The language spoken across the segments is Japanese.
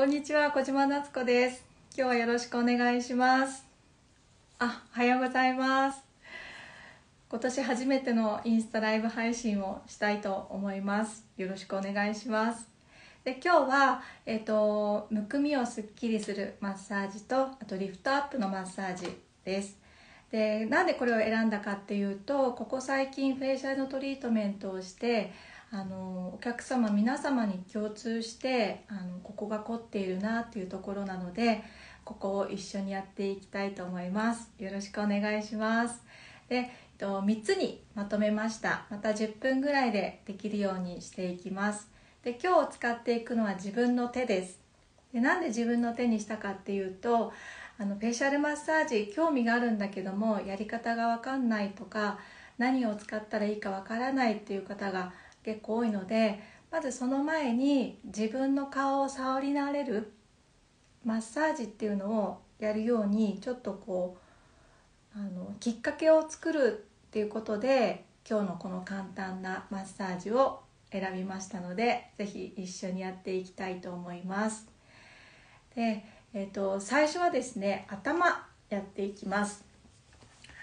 こんにちは小島夏子です。今日はよろしくお願いします。あおはようございます。今年初めてのインスタライブ配信をしたいと思います。よろしくお願いします。で今日は、えーと、むくみをすっきりするマッサージとあとリフトアップのマッサージです。でなんでこれを選んだかっていうとここ最近フェイシャルのトリートメントをしてあのお客様皆様に共通してあのここが凝っているなっていうところなのでここを一緒にやっていきたいと思います。よろしくお願いします。で3つにまとめました。また10分ぐらいでできるようにしていきます。で今日使っていくのは自分の手です。でなんで自分の手にしたかっていうとあのフェイシャルマッサージ興味があるんだけどもやり方が分かんないとか何を使ったらいいか分からないっていう方が結構多いのでまずその前に自分の顔を触り慣れるマッサージっていうのをやるようにちょっとこうあのきっかけを作るっていうことで今日のこの簡単なマッサージを選びましたので是非一緒にやっていきたいと思います。で、えーと、最初はですね頭やっていきます。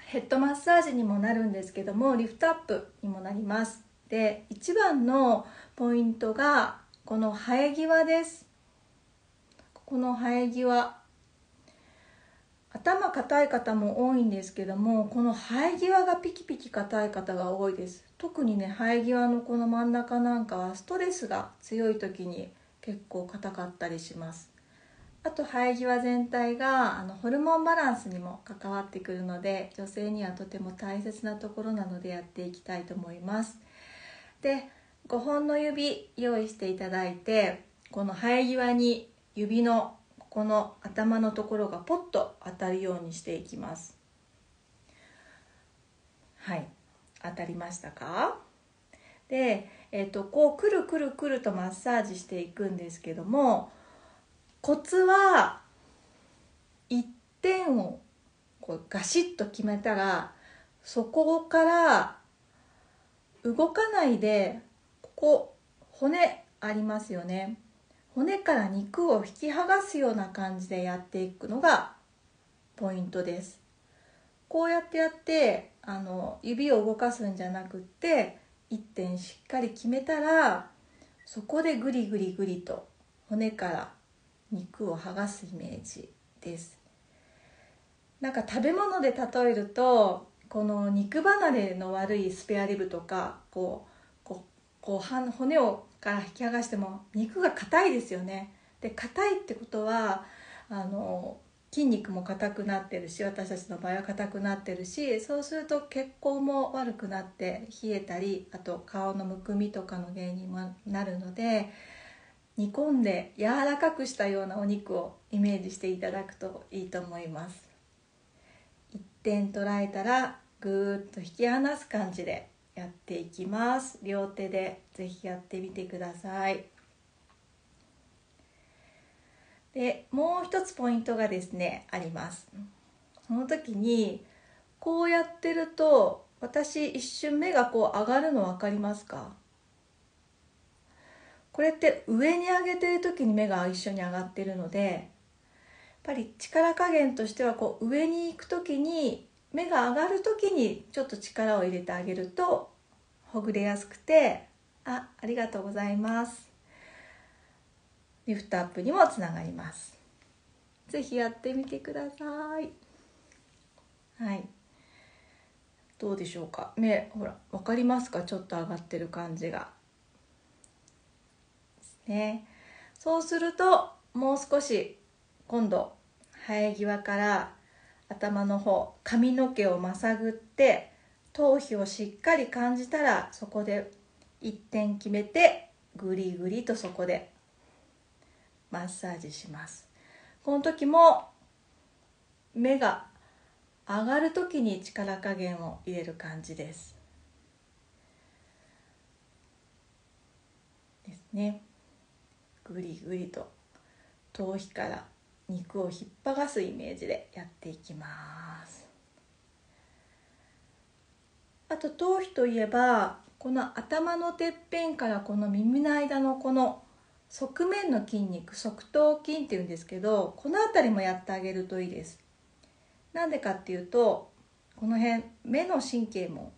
ヘッドマッサージにもなるんですけどもリフトアップにもなりますで一番のポイントがこの生え際です。この生え際。頭硬い方も多いんですけどもこの生え際がピキピキ硬い方が多いです。特にね生え際のこの真ん中なんかはストレスが強い時に結構硬かったりします。あと生え際全体があのホルモンバランスにも関わってくるので女性にはとても大切なところなのでやっていきたいと思います。で5本の指用意していただいてこの生え際に指のここの頭のところがポッと当たるようにしていきます。はい。当たりましたか？で、えーと、こうくるくるくるとマッサージしていくんですけどもコツは一点をこうガシッと決めたらそこから動かないでここ骨ありますよね。骨から肉を引き剥がすような感じでやっていくのがポイントです。こうやってやってあの指を動かすんじゃなくって一点しっかり決めたらそこでグリグリグリと骨から肉を剥がすイメージです。なんか食べ物で例えるとこの肉離れの悪いスペアリブとかこうこうこう骨をから引き剥がしても肉が硬いですよね。で硬いってことはあの筋肉も硬くなってるし私たちの場合は硬くなってるしそうすると血行も悪くなって冷えたりあと顔のむくみとかの原因にもなるので煮込んで柔らかくしたようなお肉をイメージしていただくといいと思います。点捉えたらぐーっと引き離す感じでやっていきます。両手でぜひやってみてください。でもう一つポイントがですねあります。その時にこうやってると私一瞬目がこう上がるの分かりますか？これって上に上げてる時に目が一緒に上がってるのでぱり力加減としてはこう上に行く時に目が上がる時にちょっと力を入れてあげるとほぐれやすくてあありがとうございます。リフトアップにもつながります。是非やってみてください。はい。どうでしょうか。目ほら分かりますか？ちょっと上がってる感じが。ね。そうするともう少し今度生え際から頭の方髪の毛をまさぐって頭皮をしっかり感じたらそこで一点決めてぐりぐりとそこでマッサージします。この時も目が上がる時に力加減を入れる感じです。ですね。ぐりぐりと頭皮から肉を引っ張がすイメージでやっていきます。あと頭皮といえばこの頭のてっぺんからこの耳の間のこの側面の筋肉側頭筋っていうんですけどこの辺りもやってあげるといいです。なんでかっていうとこの辺目の神経も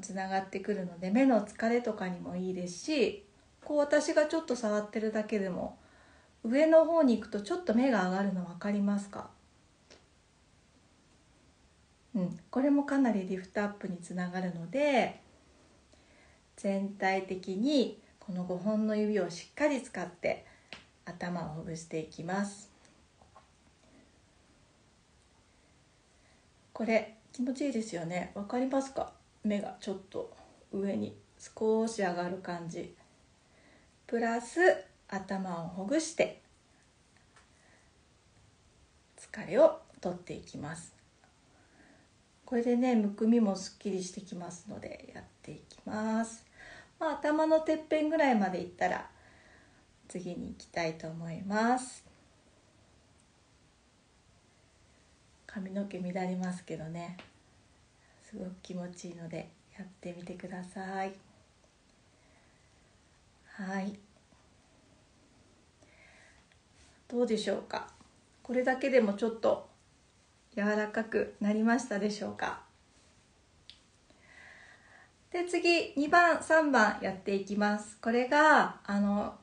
つながってくるので目の疲れとかにもいいですしこう私がちょっと触ってるだけでも上の方に行くとちょっと目が上がるの分かりますか？うん、これもかなりリフトアップにつながるので全体的にこの5本の指をしっかり使って頭をほぐしていきます。これ気持ちいいですよね。わかりますか？目がちょっと上に少し上がる感じ。プラス頭をほぐして疲れを取っていきます。これでねむくみもすっきりしてきますのでやっていきます。まあ、頭のてっぺんぐらいまでいったら次に行きたいと思います。髪の毛乱れますけどねすごく気持ちいいのでやってみてください。はい。どうでしょうか？これだけでもちょっと柔らかくなりましたでしょうか？で次2番3番やっていきます。これがあの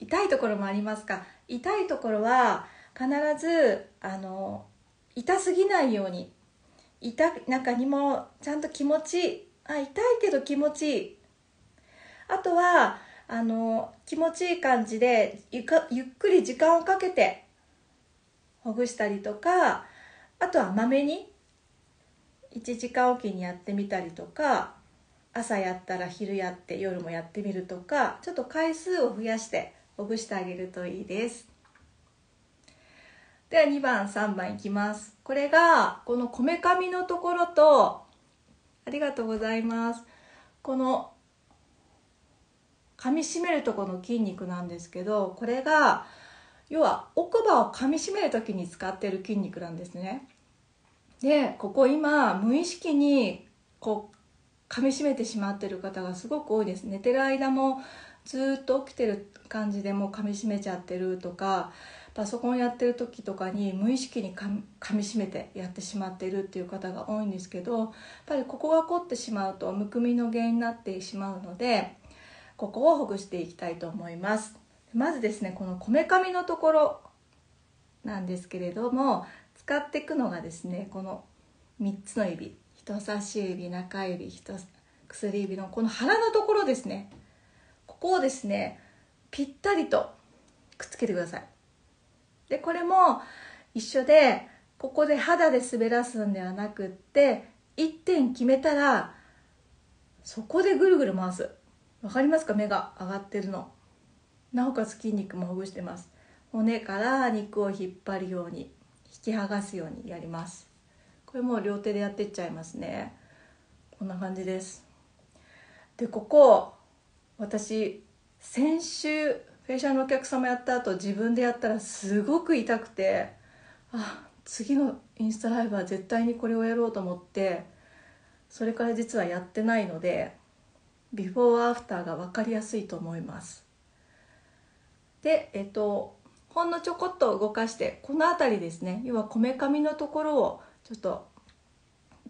痛いところもありますか？痛いところは必ずあの痛すぎないように痛中にもちゃんと気持ちいいあ痛いけど気持ちいい。あとはあの気持ちいい感じでゆゆっくり時間をかけてほぐしたりとかあとはまめに1時間おきにやってみたりとか朝やったら昼やって夜もやってみるとかちょっと回数を増やしてほぐしてあげるといいです。では2番3番いきます。これがこのこめかみのところとありがとうございます。この噛みしめるところの筋肉なんですけどこれが要は奥歯を噛みしめる時に使ってる筋肉なんですね。でここ今無意識にこう噛みしめてしまってる方がすごく多いです。寝てる間もずっと起きてる感じでもう噛みしめちゃってるとかパソコンやってる時とかに無意識に噛みしめてやってしまってるっていう方が多いんですけどやっぱりここが凝ってしまうとむくみの原因になってしまうのでここをほぐしていきたいと思います。まずですねこのこめかみのところなんですけれども使っていくのがですねこの3つの指人差し指中指人薬指のこの腹のところですね。ここをですねぴったりとくっつけてください。でこれも一緒でここで肌で滑らすんではなくって1点決めたらそこでぐるぐる回す。わかりますか？目が上がってるの。なおかつ筋肉もほぐしてます。骨から肉を引っ張るように引き剥がすようにやります。これもう両手でやってっちゃいますね。こんな感じです。でここ私先週フェイシャルのお客様やった後自分でやったらすごく痛くてあ次のインスタライブは絶対にこれをやろうと思ってそれから実はやってないのでビフォーアフターが分かりやすいと思います。でえっとほんのちょこっと動かしてこの辺りですね。要はこめかみのところをちょっと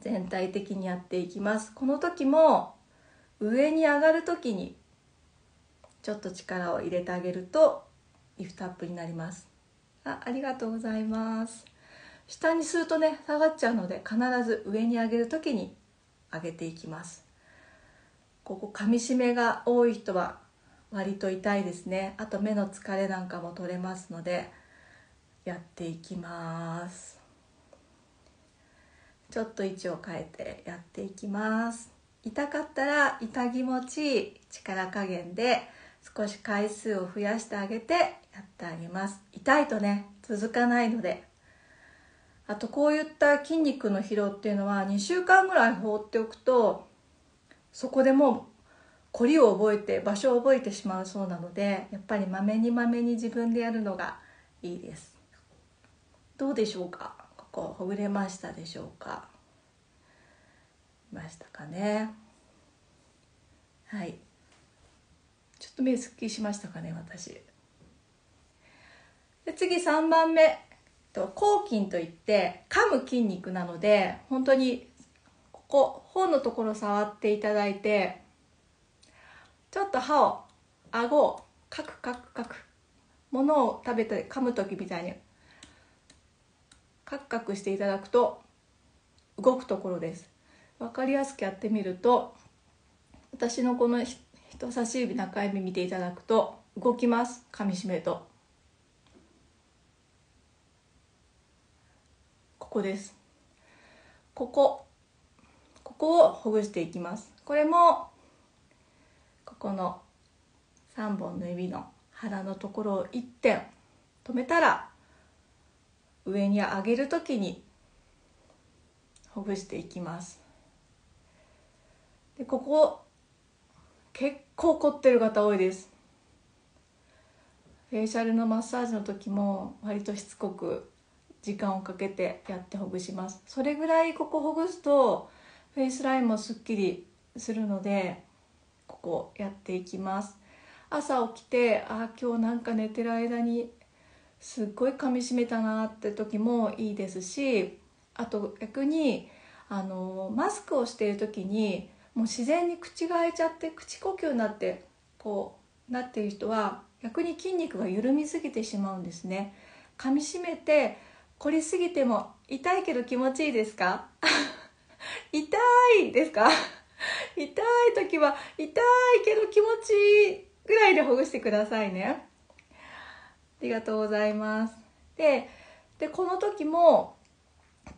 全体的にやっていきます。この時も上に上がる時にちょっと力を入れてあげるとリフトアップになります。あありがとうございます。下にするとね下がっちゃうので必ず上に上げる時に上げていきます。ここ噛みしめが多い人は割と痛いですね。あと目の疲れなんかも取れますのでやっていきます。ちょっと位置を変えてやっていきます。痛かったら痛気持ちいい力加減で少し回数を増やしてあげてやってあげます。痛いとね続かないので。あとこういった筋肉の疲労っていうのは2週間ぐらい放っておくとそこでもう凝りを覚えて場所を覚えてしまうそうなのでやっぱりまめにまめに自分でやるのがいいです。どうでしょうか？こうほぐれましたでしょうか？いましたかね？はい。ちょっと目すっきりしましたかね私。で次3番目。抗筋といって噛む筋肉なので本当にここ頬のところ触っていただいてちょっと歯を顎をカクカクカク物を食べて噛む時みたいにカクカクしていただくと動くところです。分かりやすくやってみると私のこの人差し指中指見ていただくと動きます。噛みしめると。ここです。ここ。ここをほぐしていきます。これもここの3本の指の腹のところを1点止めたら上に上げる時にほぐしていきます。でここ結構凝ってる方多いです。フェイシャルのマッサージの時も割としつこく時間をかけてやってほぐします。それぐらいここほぐすとフェイスラインもすっきりするのでここやっていきます。朝起きてあ今日なんか寝てる間にすっごい噛みしめたなって時もいいですしあと逆にあのマスクをしている時にもう自然に口が開いちゃって口呼吸になってこうなっている人は逆に筋肉が緩みすぎてしまうんですね。噛みしめて凝りすぎても痛いけど気持ちいいですか？痛いですか？痛い時は痛いけど気持ちいいぐらいでほぐしてくださいね。ありがとうございます。ででこの時も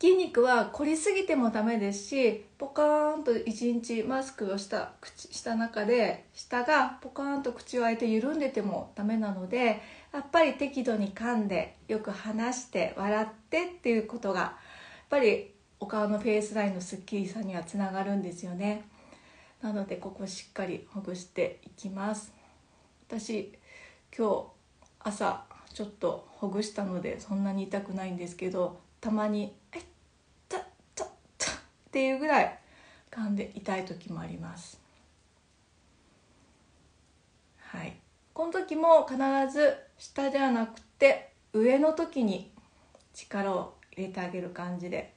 筋肉は凝りすぎてもダメですしポカーンと一日マスクをした口した中で下がポカーンと口を開いて緩んでてもダメなのでやっぱり適度に噛んでよく話して笑ってっていうことがやっぱりお顔のフェイスラインのスッキリさにはつながるんですよね。なのでここしっかりほぐしていきます。私今日朝ちょっとほぐしたのでそんなに痛くないんですけどたまに「えったったった」っていうぐらい噛んで痛い時もあります。はい。この時も必ず下ではなくて上の時に力を入れてあげる感じで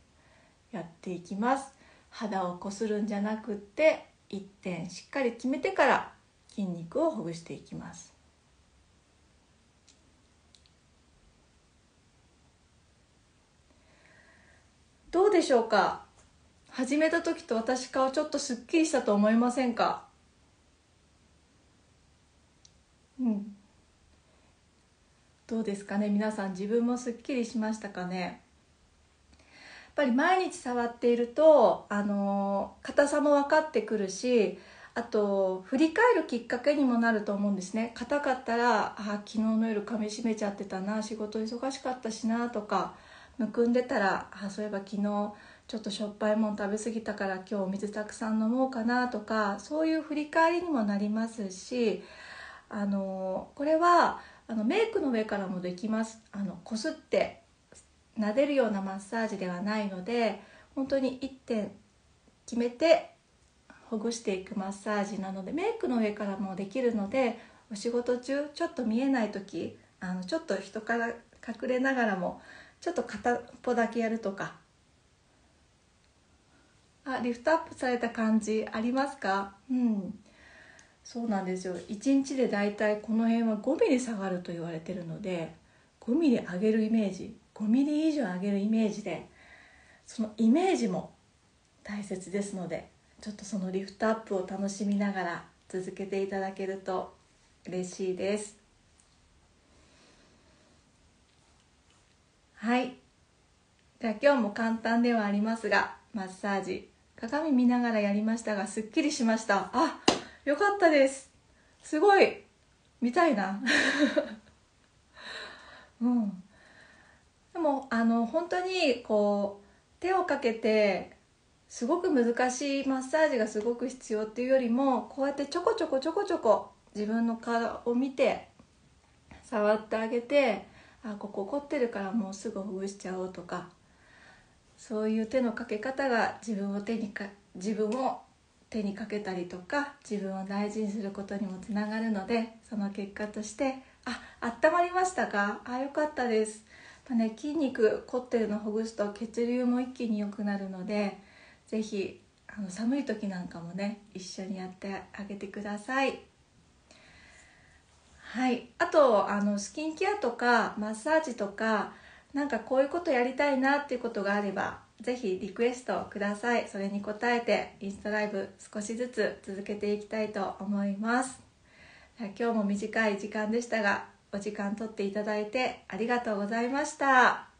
やっていきます。肌をこするんじゃなくって一点しっかり決めてから筋肉をほぐしていきます。どうでしょうか？始めた時と私顔ちょっとすっきりしたと思いませんか？うん。どうですかね？皆さん自分もすっきりしましたかね？ぱり毎日触っているとあの硬さも分かってくるしあと振り返るきっかけにもなると思うんですね。硬かったらあ昨日の夜噛みしめちゃってたな仕事忙しかったしなとかむくんでたらあそういえば昨日ちょっとしょっぱいもん食べ過ぎたから今日水たくさん飲もうかなとかそういう振り返りにもなりますしあのこれはあのメイクの上からもできます。あのこすって撫でるようなマッサージではないので本当に1点決めてほぐしていくマッサージなのでメイクの上からもできるのでお仕事中ちょっと見えない時あのちょっと人から隠れながらもちょっと片っぽだけやるとか。あリフトアップされた感じありますか？うん。そうなんですよ。1日でだいたいこの辺は5ミリ下がると言われてるので5ミリ上げるイメージ5ミリ以上上げるイメージでそのイメージも大切ですのでちょっとそのリフトアップを楽しみながら続けていただけると嬉しいです。はい。では今日も簡単ではありますがマッサージ鏡見ながらやりましたがすっきりしました。あよかったです。すごい。見たいな。うん。でもあの本当にこう手をかけてすごく難しいマッサージがすごく必要っていうよりもこうやってちょこちょこちょこちょこ自分の顔を見て触ってあげてあここ凝ってるからもうすぐほぐしちゃおうとかそういう手のかけ方が自分を手にか自分を手にかけたりとか自分を大事にすることにもつながるのでその結果としてあ温まりましたか？あよかったです、まあね、筋肉凝ってるのほぐすと血流も一気に良くなるので是非あの寒い時なんかもね一緒にやってあげてください。はい。あとあのスキンケアとかマッサージとかなんかこういうことやりたいなっていうことがあればぜひリクエストください。それに応えてインスタライブ少しずつ続けていきたいと思います。今日も短い時間でしたがお時間取っていただいてありがとうございました。